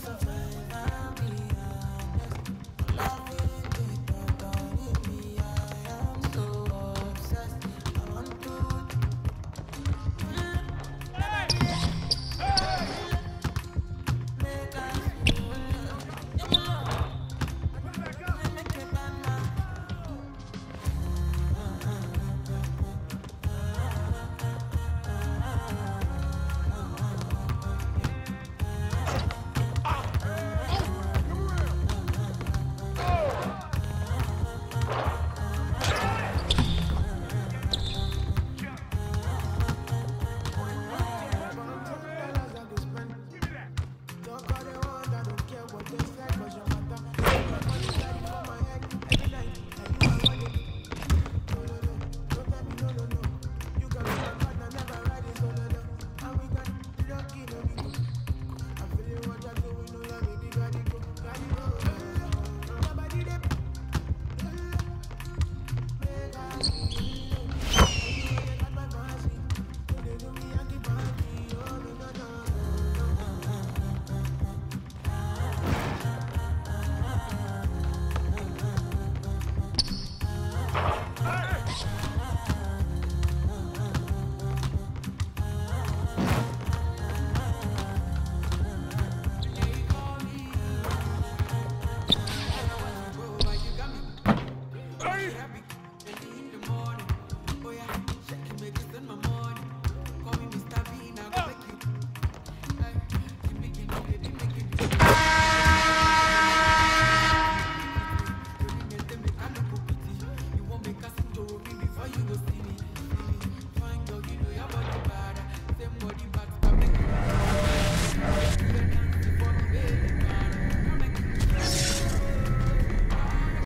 the oxygen